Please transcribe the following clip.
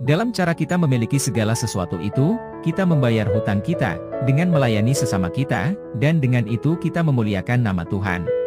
Dalam cara kita memiliki segala sesuatu itu, kita membayar hutang kita, dengan melayani sesama kita, dan dengan itu kita memuliakan nama Tuhan.